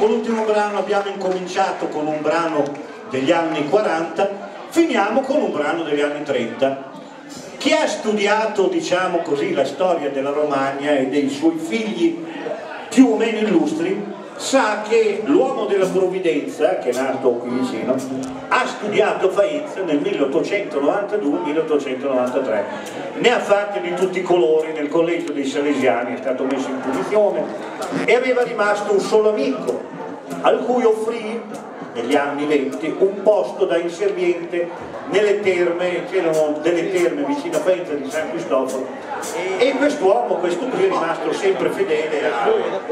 con l'ultimo brano abbiamo incominciato con un brano degli anni 40, finiamo con un brano degli anni 30. Chi ha studiato, diciamo così, la storia della Romagna e dei suoi figli più o meno illustri, sa che l'uomo della provvidenza, che è nato qui vicino, ha studiato Faenza nel 1892-1893. Ne ha fatti di tutti i colori nel collegio dei Salesiani, è stato messo in punizione e aveva rimasto un solo amico, al cui offrì negli anni 20 un posto da inserviente nelle terme, c'erano delle terme vicino a Faenza di San Cristoforo e quest'uomo, questo qui è rimasto sempre fedele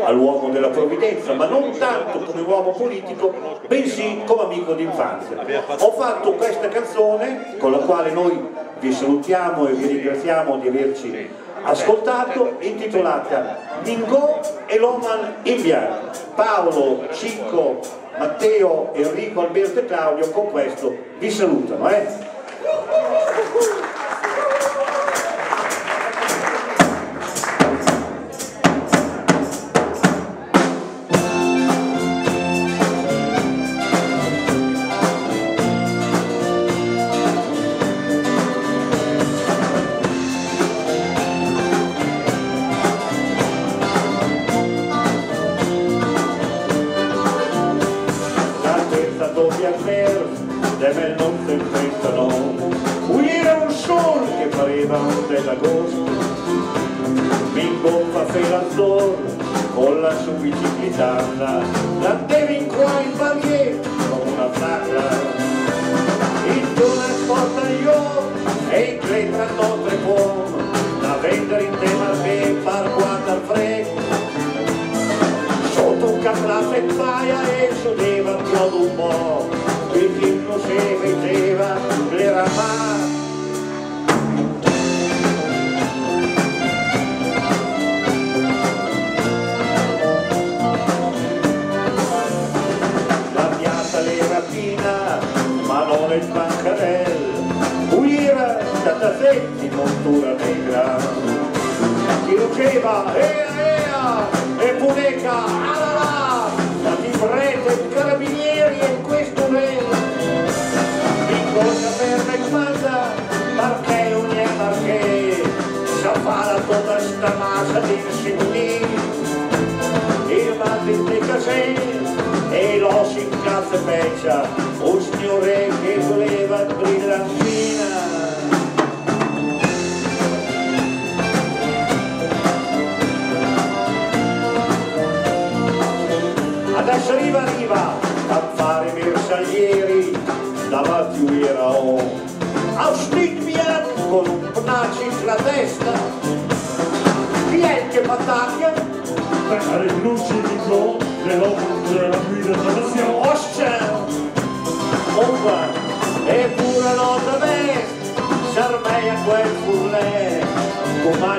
all'uomo della provvidenza, ma non tanto come uomo politico, bensì come amico d'infanzia. Ho fatto questa canzone con la quale noi vi salutiamo e vi ringraziamo di averci ascoltato, intitolata Mingo e l'Oman in bianco. Paolo, Cicco, Matteo, Enrico, Alberto e Claudio con questo vi salutano. Eh? tanto de deve non del 39 era un sole che pareva un dell'agosto mi goffa Ferrazzor con la sua l'a l'andevi in qua in barriere con una farla il giorno porta io e in cleta nostre buono da vendere in tema a che par guarda freddo. Sotto un caprate paia rapina, ma non il pancarel, Uira, da tatasetti, montura negra, Chirurgeva, ea ea, e puneca, alala, ah, la vibrete, carabinieri e questo vel, Vincocia per e quanta, marché unia marché, s'affala tutta sta massa di insigni, il mal di te casei, faccia un signore che voleva brillantina adesso arriva arriva a fare bersaglieri davanti un erao austin via con un pnaci sulla testa chi è che battaglia? Per fare il lucido dell'opera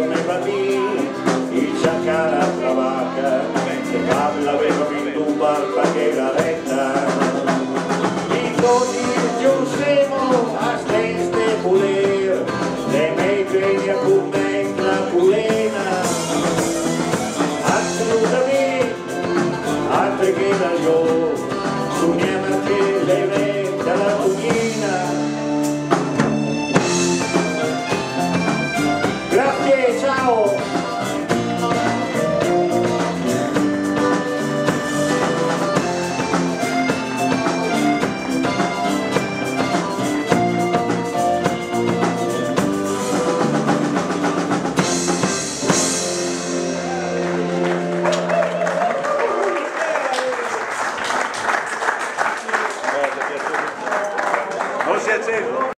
come bambini il ciacara travaca che parla vero di tu barba che la retta. I codi giusemo a stesse puler le mege a cumen la pulena. Assolutamente altre che la giovane